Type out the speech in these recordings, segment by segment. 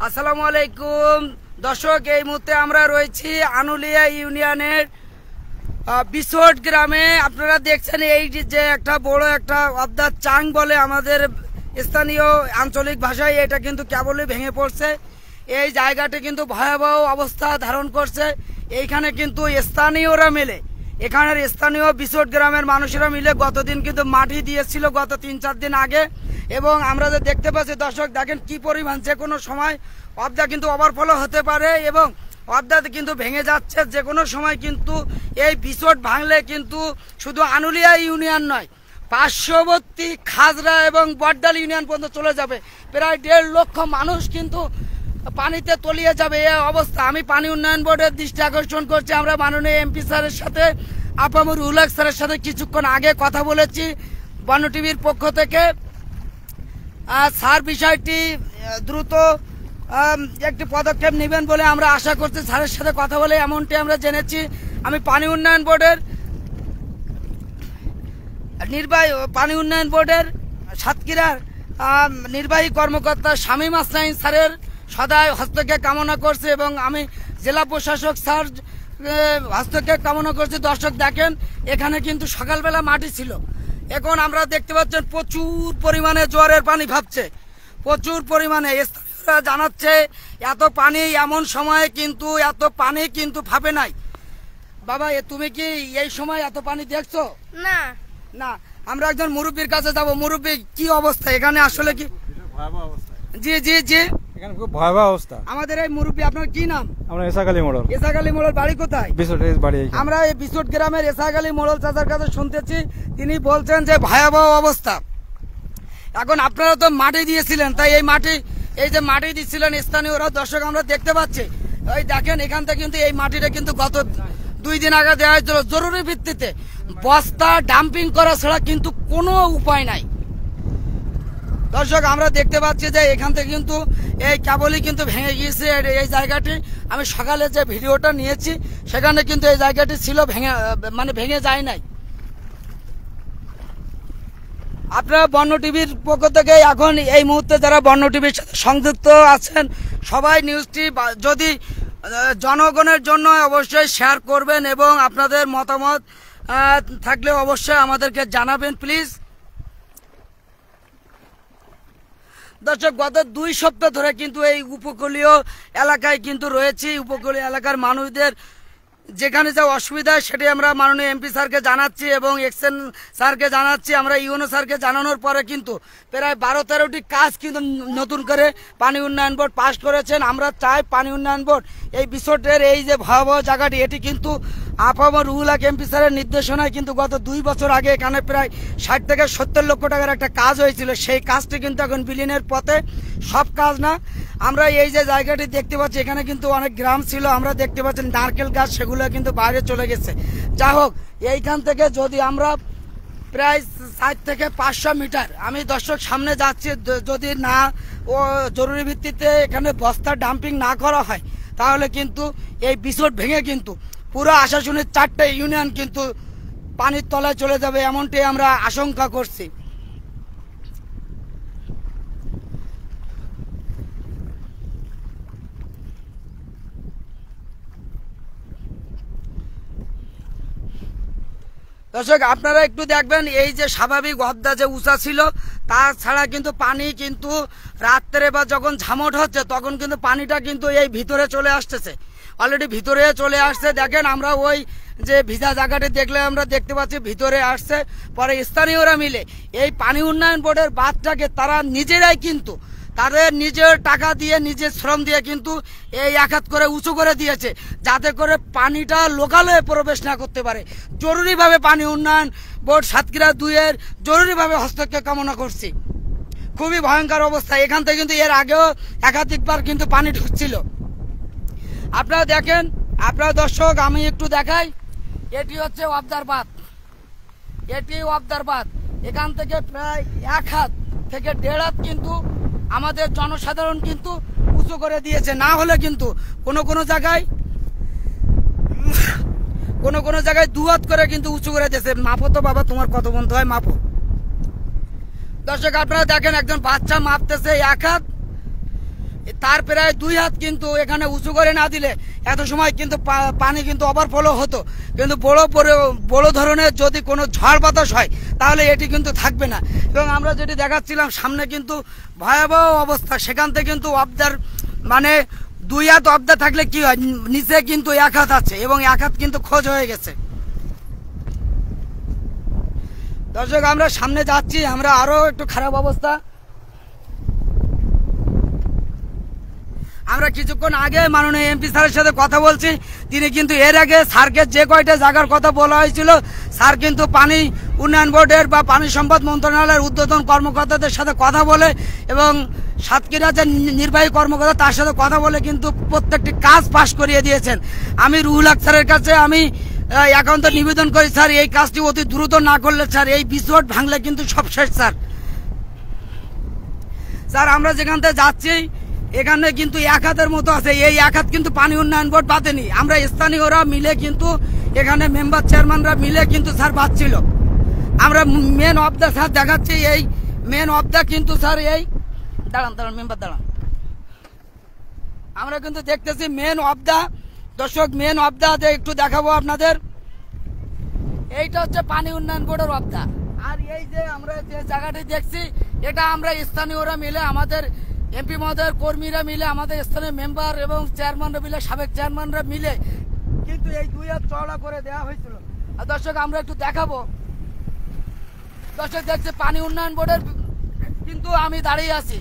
আসসালামু আলাইকুম। দর্শক, এই মুহূর্তে আমরা রয়েছি আনুলিয়া ইউনিয়নের বিশোট গ্রামে। আপনারা দেখছেন এই যে- যে একটা বড় একটা অবদার চাং বলে আমাদের স্থানীয় আঞ্চলিক ভাষায় এটা কিন্তু কেবলই ভেঙে পড়ছে। এই জায়গাটি কিন্তু ভয়াবহ অবস্থা ধারণ করছে। এইখানে কিন্তু স্থানীয়রা মিলে, এখানের স্থানীয় বিশোট গ্রামের মানুষেরা মিলে গতদিন কিন্তু মাটি দিয়েছিল গত তিন চার দিন আগে। এবং আমরা যে দেখতে পাচ্ছি, দর্শক, দেখেন কি পরিমাণ যে কোনো সময় অবদা কিন্তু ওভারফ্লো হতে পারে এবং অর্ধাৎ কিন্তু ভেঙে যাচ্ছে। যে কোনো সময় কিন্তু এই বিচট ভাঙলে কিন্তু শুধু আনুলিয়া ইউনিয়ন নয়, পার্শ্ববর্তী খাজরা এবং বড্ডাল ইউনিয়ন পর্যন্ত চলে যাবে। প্রায় দেড় লক্ষ মানুষ কিন্তু পানিতে তলিয়ে যাবে এ অবস্থা। আমি পানি উন্নয়ন বোর্ডের দৃষ্টি আকর্ষণ করছি। আমরা মাননীয় এমপি স্যারের সাথে, আপামুর উল্লাখ স্যারের সাথে কিছুক্ষণ আগে কথা বলেছি। বন্য টিভির পক্ষ থেকে। স্যার বিষয়টি দ্রুত একটি পদক্ষেপ নেবেন বলে আমরা আশা করছি। স্যারের সাথে কথা বলে এমনটি আমরা জেনেছি। আমি পানি উন্নয়ন বোর্ডের নির্বাহী, পানি উন্নয়ন বোর্ডের সাতক্ষীরার নির্বাহী কর্মকর্তা শামীম আসনাইন স্যারের সদায় হস্তক্ষেপ কামনা করছে এবং আমি জেলা প্রশাসক স্যার হস্তক্ষেপ কামনা করছি। দর্শক দেখেন, এখানে কিন্তু সকালবেলা মাটি ছিল। এখন আমরা দেখতে পাচ্ছেন প্রচুর পরিমাণে জোয়ারের পানি ভাবছে। প্রচুর পরিমাণে। স্থানীয়রা জানাচ্ছে এত পানি এমন সময়ে কিন্তু এত পানি কিন্তু ভাবে নাই। বাবা এ তুমি কি এই সময় এত পানি দেখছ? না। না। আমরা একজন মুরব্বীর কাছে যাব। মুরব্বী কি অবস্থা? এখানে আসলে কি? ভয়াবহ অবস্থা। জি জি জি। এখানে খুব ভয়াবহ অবস্থা। আমাদের এই মুরব্বী আপনার কি নাম? আমরা এসাকালি মোড়ল। এসাগালি মোড়ল বাড়ি কোথায়? বিশট বাড়ি আমরা এই বিশুট গ্রামের এসাগালি মোড়ল চাচার কাছে শুনতেছি তিনি বলছেন যে ভয়াবহ অবস্থা। এখন আপনারা তো মাটি দিয়েছিলেন তাই এই মাটি এই যে মাটি দিচ্ছিলেন স্থানীয়রা দর্শক আমরা দেখতে পাচ্ছি। ওই দেখেন এখান থেকে কিন্তু এই মাটিটা কিন্তু গত দুই দিন আগে দেওয়া হয়েছিল। জরুরি ভিত্তিতে বস্তা ডাম্পিং করা ছাড়া কিন্তু কোনো উপায় নাই। দর্শক, আমরা দেখতে পাচ্ছি যে এখান থেকে কিন্তু এই কেবলই কিন্তু ভেঙে গিয়েছে এই জায়গাটি। আমি সকালে যে ভিডিওটা নিয়েছি, সেখানে কিন্তু এই জায়গাটি ছিল ভেঙে মানে ভেঙে যায় নাই। আপনারা বন্য টিভির পক্ষ থেকে এখন এই মুহূর্তে যারা বন্য টিভির সাথে সংযুক্ত আছেন, সবাই নিউজটি যদি জনগণের জন্য অবশ্যই শেয়ার করবেন এবং আপনাদের মতামত থাকলে অবশ্যই আমাদেরকে জানাবেন প্লিজ দর্শক, গত দুই সপ্তাহ ধরে কিন্তু এই উপকূলীয় এলাকায় কিন্তু রয়েছি। উপকূলীয় এলাকার মানুষদের যেখানে যা অসুবিধা সেটি আমরা মাননীয় এমপি স্যারকে জানাচ্ছি এবং এক্সেন স্যারকে জানাচ্ছি। আমরা ইউনো স্যারকে জানানোর পরে কিন্তু প্রায় বারো তেরোটি কাজ কিন্তু নতুন করে পানি উন্নয়ন বোর্ড পাশ করেছেন। আমরা চাই পানি উন্নয়ন বোর্ড এই বিশ্বটের এই যে ভয়াবহ জায়গাটি, এটি কিন্তু আপামর রুহুলাক এমপি স্যারের নির্দেশনায় কিন্তু গত দুই বছর আগে এখানে প্রায় ষাট থেকে সত্তর লক্ষ টাকার একটা কাজ হয়েছিল। সেই কাজটি কিন্তু এখন বিলীনের পথে। সব কাজ না। আমরা এই যে জায়গাটি দেখতে পাচ্ছি, এখানে কিন্তু অনেক গ্রাম ছিল। আমরা দেখতে পাচ্ছি নারকেল গাছ, সেগুলো কিন্তু বাইরে চলে গেছে। যা হোক, এইখান থেকে যদি আমরা প্রায় ষাট থেকে পাঁচশো মিটার, আমি দর্শক সামনে যাচ্ছি যদি না, ও জরুরি ভিত্তিতে এখানে বস্তা ডাম্পিং না করা হয়, তাহলে কিন্তু এই বিছট ভেঙে কিন্তু পুরো আশাশুনের চারটে ইউনিয়ন কিন্তু পানির তলায় চলে যাবে এমনটি আমরা আশঙ্কা করছি। দর্শক, আপনারা একটু দেখবেন, এই যে স্বাভাবিক হদ্দা যে উঁচা ছিল, তাছাড়া কিন্তু পানি কিন্তু রাত্রে বা যখন ঝামট হচ্ছে, তখন কিন্তু পানিটা কিন্তু এই ভিতরে চলে আসতেছে। অলরেডি ভিতরে চলে আসছে। দেখেন আমরা ওই যে ভিজা জায়গাটি দেখলে আমরা দেখতে পাচ্ছি, ভিতরে আসছে। পরে স্থানীয়রা মিলে এই পানি উন্নয়ন বোর্ডের বাঁধটাকে তারা নিজেরাই কিন্তু তাদের নিজের টাকা দিয়ে, নিজের শ্রম দিয়ে কিন্তু এই আঘাত করে উঁচু করে দিয়েছে, যাতে করে পানিটা লোকালে প্রবেশ না করতে পারে। জরুরিভাবে পানি উন্নয়ন বোর্ড সাতক্ষীরা দুইয়ের জরুরিভাবে হস্তক্ষেপ কামনা করছি। খুবই ভয়ঙ্কর অবস্থা। এখান থেকে কিন্তু এর আগেও একাধিকবার কিন্তু পানি ঢুকছিল। আপনারা দেখেন, আপনারা দর্শক, আমি একটু দেখাই। এটি হচ্ছে অবদার বাঁধ। এটি অবদার বাঁধ। এখান থেকে প্রায় এক হাত থেকে দেড় হাত কিন্তু আমাদের জনসাধারণ কিন্তু উঁচু করে দিয়েছে। না হলে কিন্তু কোনো কোনো জায়গায়, কোনো কোনো জায়গায় দু হাত করে কিন্তু উঁচু করে দিয়েছে। মাপো তো বাবা, তোমার কত বন্ধু হয়, মাপো। দর্শক, আপনারা দেখেন, একজন বাচ্চা মাপতেছে এক হাত। তার প্রায় দুই হাত কিন্তু এখানে উঁচু করে না দিলে এত সময় কিন্তু পানি কিন্তু ওভারফ্লো হতো। কিন্তু বড় বড় ধরনের যদি কোনো ঝড় বাতাস হয়, তাহলে এটি কিন্তু থাকবে না। এবং আমরা যেটি দেখাচ্ছিলাম, সামনে কিন্তু ভয়াবহ অবস্থা। সেখান থেকে কিন্তু অবদার মানে দুই হাত অবদা থাকলে কি হয়? নিচে কিন্তু এক হাত আছে এবং এক হাত কিন্তু খোঁজ হয়ে গেছে। দর্শক, আমরা সামনে যাচ্ছি, আমরা আরও একটু খারাপ অবস্থা। আমরা কিছুক্ষণ আগে মাননীয় এমপি স্যারের সাথে কথা বলছি। তিনি কিন্তু এর আগে স্যারকে যে কয়টা জায়গার কথা বলা হয়েছিল, স্যার কিন্তু পানি উন্নয়ন বোর্ডের বা পানি সম্পদ মন্ত্রণালয়ের উদ্বোধন কর্মকর্তাদের সাথে কথা বলে এবং সাতক্ষীরা যে নির্বাহী কর্মকর্তা তার সাথে কথা বলে কিন্তু প্রত্যেকটি কাজ পাশ করিয়ে দিয়েছেন। আমি রুহুল আক্তারের কাছে আমি এখন তো নিবেদন করি, স্যার, এই কাজটি অতি দ্রুত না করলে, স্যার, এই বিস্ফোট ভাঙলে কিন্তু সব শেষ, স্যার। স্যার, আমরা যেখান থেকে যাচ্ছি এখানে কিন্তু এক হাতের মতো আছে। এই এক হাত কিন্তু পানি উন্নয়ন বোর্ড বাঁধেনি আমরা স্থানীয়রা মিলে কিন্তু এখানে মেম্বার চেয়ারম্যানরা মিলে কিন্তু স্যার বাঁধছিল আমরা মেন অফ দ্য স্যার দেখাচ্ছি এই মেন অফ দ্য কিন্তু স্যার এই দাঁড়ান দাঁড়ান মেম্বার দাঁড়ান। আমরা কিন্তু দেখতেছি মেন অফ দ্য দর্শক মেন অফ দ্য একটু দেখাবো আপনাদের। এইটা হচ্ছে পানি উন্নয়ন বোর্ডের অবদা আর এই যে আমরা যে জায়গাটি দেখছি, এটা আমরা স্থানীয়রা মিলে আমাদের এমপি মহোদয়ের কর্মীরা মিলে, আমাদের স্থানীয় মেম্বার এবং চেয়ারম্যানরা মিলে, সাবেক চেয়ারম্যানরা মিলে কিন্তু এই দুই হাত চওড়া করে দেওয়া হয়েছিল। আর দর্শক, আমরা একটু দেখাবো। দর্শক দেখছে, পানি উন্নয়ন বোর্ডের কিন্তু আমি দাঁড়িয়ে আছি।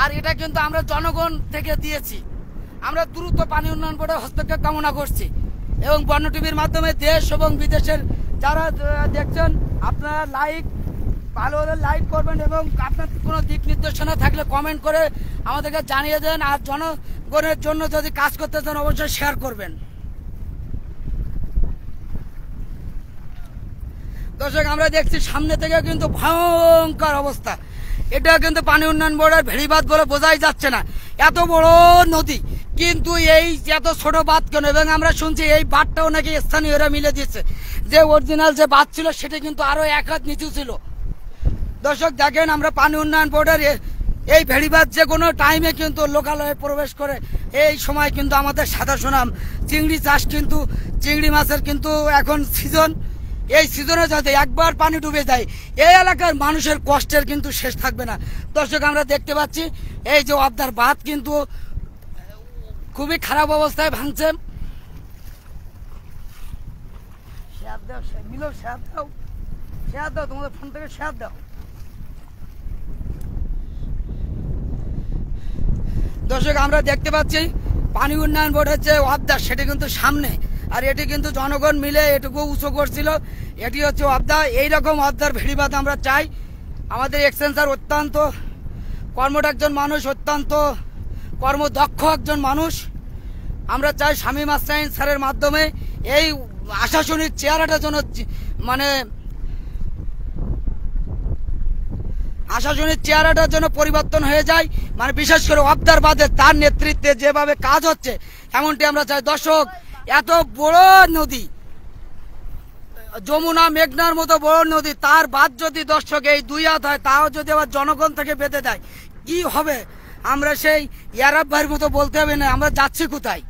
আর এটা কিন্তু আমরা জনগণ থেকে দিয়েছি। আমরা দ্রুত পানি উন্নয়ন বোর্ডের হস্তক্ষেপ কামনা করছি। এবং বন্য টিভির মাধ্যমে দেশ এবং বিদেশের যারা দেখছেন, আপনারা লাইক ভালো হলে লাইক করবেন এবং আপনার কোনো দিক নির্দেশনা থাকলে কমেন্ট করে আমাদেরকে জানিয়ে দেন আর জনগণের জন্য যদি কাজ করতে চান অবশ্যই শেয়ার করবেন। দর্শক, আমরা দেখছি সামনে থেকে কিন্তু ভয়ঙ্কর অবস্থা। এটা কিন্তু পানি উন্নয়ন বোর্ডের ভেড়িবাদ বলে বোঝাই যাচ্ছে না। এত বড় নদী, কিন্তু এই এত ছোট বাঁধ কেন? এবং আমরা শুনছি এই বাঁধটাও নাকি স্থানীয়রা মিলে দিচ্ছে। যে অরিজিনাল যে বাঁধ ছিল, সেটা কিন্তু আরও এক হাত নিচু ছিল। দর্শক, দেখেন আমরা পানি উন্নয়ন বোর্ডের এই ভেড়িবাদ যে কোনো টাইমে কিন্তু লোকালয়ে প্রবেশ করে। এই সময় কিন্তু আমাদের সাদা সুনাম। চিংড়ি চাষ কিন্তু, চিংড়ি মাছের কিন্তু এখন সিজন এই সিজনে যাতে একবার পানি ডুবে যায়, এই এলাকার মানুষের কষ্টের কিন্তু শেষ থাকবে না। দর্শক, আমরা দেখতে পাচ্ছি, এই যে আবদার বাঁধ কিন্তু খুবই খারাপ অবস্থায় ভাঙছে। শেয়ার দাও মিলো দাও শেয়ার দাও। তোমাদের ফোন থেকে শেয়ার দাও। দর্শক, আমরা দেখতে পাচ্ছি পানি উন্নয়ন বোর্ডের যে অবদার সেটি কিন্তু সামনে। আর এটি কিন্তু জনগণ মিলে এটুকু উঁচু করছিল। এটি হচ্ছে অবদা এইরকম অবদার ভেড়িবাদ আমরা চাই। আমাদের এক্সচেঞ্জার অত্যন্ত কর্মঠ একজন মানুষ, অত্যন্ত কর্মদক্ষ একজন মানুষ। আমরা চাই স্বামী মাস্টাইন স্যারের মাধ্যমে এই আশাসনিক চেহারাটা যেন মানে আশাসনের চেহারাটার জন্য পরিবর্তন হয়ে যায়। মানে বিশেষ করে অবদার বাদে তার নেতৃত্বে যেভাবে কাজ হচ্ছে, এমনটি আমরা চাই। দর্শক, এত বড় নদী, যমুনা, মেঘনার মতো বড় নদী, তার বাদ যদি দর্শক এই দুই হাত হয়, তাও যদি আবার জনগণ থেকে বেঁধে দেয়, কি হবে? আমরা সেই ইয়ারাব ভাইয়ের মতো বলতে হবে না, আমরা যাচ্ছি কোথায়?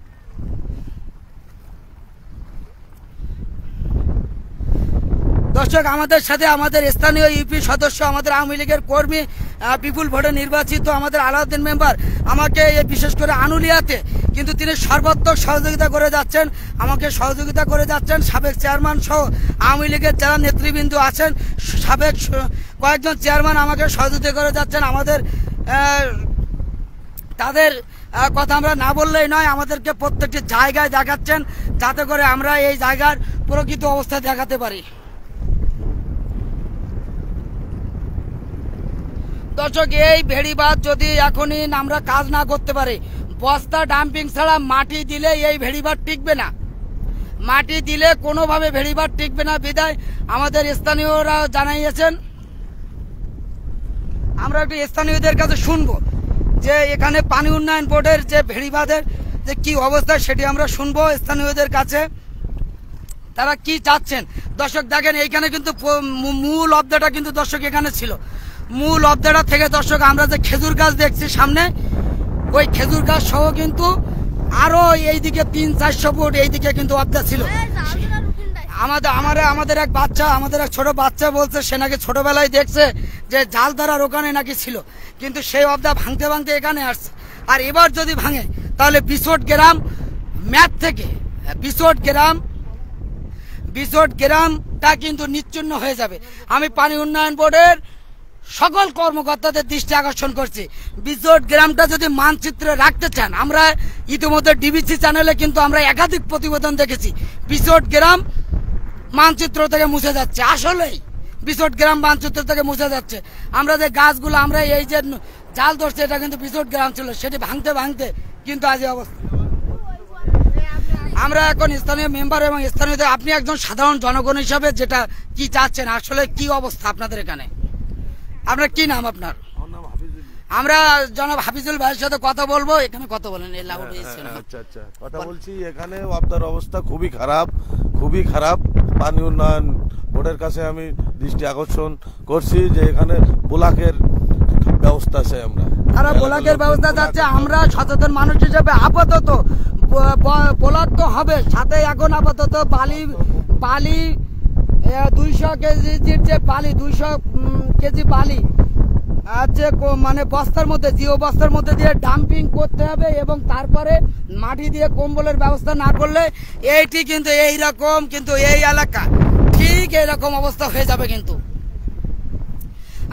দর্শক, আমাদের সাথে আমাদের স্থানীয় ইউপি সদস্য, আমাদের আওয়ামী লীগের কর্মী বিপুল ভোটে নির্বাচিত আমাদের আলাউদ্দিন মেম্বার, আমাকে বিশেষ করে আনুলিয়াতে কিন্তু তিনি সর্বাত্মক সহযোগিতা করে যাচ্ছেন, আমাকে সহযোগিতা করে যাচ্ছেন। সাবেক চেয়ারম্যান সহ আওয়ামী লীগের যারা নেতৃবৃন্দ আছেন, সাবেক কয়েকজন চেয়ারম্যান আমাকে সহযোগিতা করে যাচ্ছেন। আমাদের তাদের কথা আমরা না বললেই নয়, আমাদেরকে প্রত্যেকটি জায়গায় দেখাচ্ছেন, যাতে করে আমরা এই জায়গার প্রকৃত অবস্থা দেখাতে পারি। দর্শক, এই ভেড়িবাদ যদি এখনই আমরা কাজ না করতে পারি, বস্তা ডাম্পিং ছাড়া মাটি দিলে এই ভেড়িবাদ টিকবে না। মাটি দিলে কোনোভাবে ভেড়িবাদ টিকবে না। বিদায়, আমাদের স্থানীয়রা জানাইয়েছেন। আমরা একটু স্থানীয়দের কাছে শুনব যে এখানে পানি উন্নয়ন বোর্ডের যে ভেড়িবাঁধের যে কি অবস্থা সেটি আমরা শুনব স্থানীয়দের কাছে। তারা কি চাচ্ছেন? দর্শক, দেখেন এইখানে কিন্তু মূল অব্দাটা কিন্তু দর্শক এখানে ছিল। মূল অব্দাটা থেকে দর্শক আমরা যে খেজুর গাছ দেখছি সামনে ওই খেজুর গাছ সহ কিন্তু আরও এইদিকে তিন চারশো ফুট এইদিকে কিন্তু অবদা ছিল। আমাদের আমার আমাদের এক বাচ্চা আমাদের এক ছোট বাচ্চা বলছে সে নাকি ছোটবেলায় দেখছে যে জাল ধরার ওখানে নাকি ছিল। কিন্তু সেই অবদা ভাঙতে ভাঙতে এখানে আসছে। আর এবার যদি ভাঙে তাহলে বিশোট গ্রাম ম্যাথ থেকে বিশোট গ্রাম বিশোট গ্রামটা কিন্তু নিচ্ছিন্ন হয়ে যাবে। আমি পানি উন্নয়ন বোর্ডের সকল কর্মকর্তাদের দৃষ্টি আকর্ষণ করছি। বিজোট গ্রামটা যদি মানচিত্রে রাখতে চান, আমরা ইতিমধ্যে ডিবিসি চ্যানেলে কিন্তু আমরা একাধিক প্রতিবেদন দেখেছি। বিজোট গ্রাম মানচিত্র থেকে মুছে যাচ্ছে। আসলেই বিশোট গ্রাম মানচিত্র থেকে মুছে যাচ্ছে। আমরা যে গাছগুলো, আমরা এই যে জাল ধরছে, এটা কিন্তু বিশোট গ্রাম ছিল। সেটি ভাঙতে ভাঙতে কিন্তু আজ অবস্থা। আমরা এখন স্থানীয় মেম্বার এবং স্থানীয় আপনি একজন সাধারণ জনগণ হিসাবে যেটা কি চাচ্ছেন, আসলে কি অবস্থা আপনাদের এখানে? আপনার কি নাম আপনার? আমরা জনাব হাফিজুল ভাইয়ের সাথে কথা বলব এখানে কথা বলেন না। আচ্ছা আচ্ছা কথা বলছি এখানে আপনার অবস্থা খুবই খারাপ খুবই খারাপ। পানি উন্নয়ন বোর্ডের কাছে আমি দৃষ্টি আকর্ষণ করছি যে এখানে ব্লকের ব্যবস্থা আছে আমরা। তারা বোলাকের ব্যবস্থা যাচ্ছে আমরা সচেতন মানুষ হিসেবে আপাতত বোলাক তো হবে সাথে এখন আপাতত বালি বালি দুইশো কেজির যে বালি, দুইশো কেজি বালি যে মানে বস্তার মধ্যে, জিও বস্তার মধ্যে দিয়ে ডাম্পিং করতে হবে এবং তারপরে মাটি দিয়ে কম্বলের ব্যবস্থা না করলে এইটি কিন্তু এই রকম কিন্তু এই এলাকা ঠিক এইরকম অবস্থা হয়ে যাবে কিন্তু।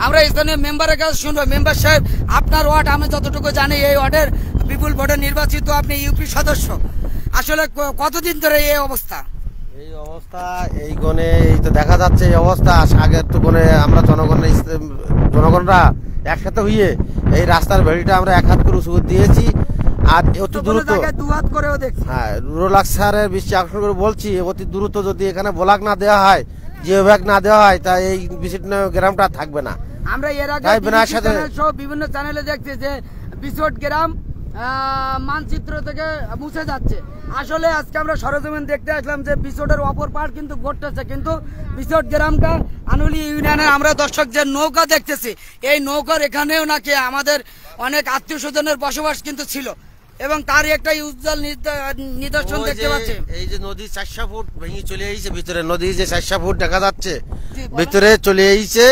আমরা স্থানীয় মেম্বারের কাছে শুনব। মেম্বার সাহেব, আপনার ওয়ার্ড আমি যতটুকু জানি এই ওয়ার্ডের বিপুল ভোটে নির্বাচিত আপনি ইউপি সদস্য। আসলে কতদিন ধরে এই অবস্থা? অবস্থা এই গনে এই তো দেখা যাচ্ছে এই অবস্থা। আগের তো গনে আমরা জনগণ জনগণরা একসাথে হইয়ে এই রাস্তার ভেড়িটা আমরা এক হাত করে উঁচু দিয়েছি। আর অতি দ্রুত হ্যাঁ রুরাল স্যারের বৃষ্টি আকর্ষণ করে বলছি অতি দ্রুত যদি এখানে ব্লক না দেওয়া হয় জিও ব্যাগ না দেওয়া হয় তা এই বিচ্ছিন্ন গ্রামটা থাকবে না। আমরা এর আগে বিভিন্ন চ্যানেলে দেখছি যে বিশোট গ্রাম মানচিত্র থেকে মুছে যাচ্ছে। আসলে আজকে আমরা সরজমিন দেখতে আসলাম যে বিশোটের অপর পাড় কিন্তু ঘটতেছে কিন্তু বিশোট গ্রামটা আনুলি ইউনিয়নের আমরা দর্শক যে নৌকা দেখতেছি এই নৌকার এখানেও নাকি আমাদের অনেক আত্মীয় স্বজনের বসবাস কিন্তু ছিল এবং তার একটা উজ্জ্বল নিদ- নিদর্শন দেখতে পাচ্ছি। এই যে নদী চারশো ফুট ভেঙে চলে এসেছে ভিতরে নদী যে চারশো ফুট দেখা যাচ্ছে ভিতরে চলে এসেছে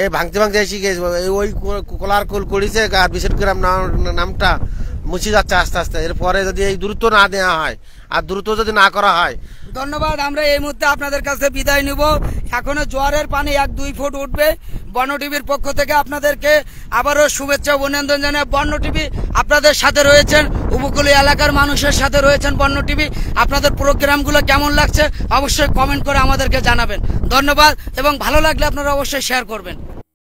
এই ভাঙতে ভাঙতে এসে গেছে। ওই কোলার কোল করেছে আর বিশেষ গ্রাম নাম- নামটা মুছে যাচ্ছে আস্তে আস্তে। এরপরে যদি এই দ্রুত না দেওয়া হয়, আর দ্রুত যদি না করা হয়। ধন্যবাদ, আমরা এই মুহূর্তে আপনাদের কাছে বিদায় নিব। এখনও জোয়ারের পানি এক দুই ফুট উঠবে। বন্য টিভির পক্ষ থেকে আপনাদেরকে আবারও শুভেচ্ছা অভিনন্দন জানাই বন্য টিভি আপনাদের সাথে রয়েছেন। উপকূলীয় এলাকার মানুষের সাথে রয়েছেন বন্য টিভি। আপনাদের প্রোগ্রামগুলো কেমন লাগছে অবশ্যই কমেন্ট করে আমাদেরকে জানাবেন। ধন্যবাদ, এবং ভালো লাগলে আপনারা অবশ্যই শেয়ার করবেন।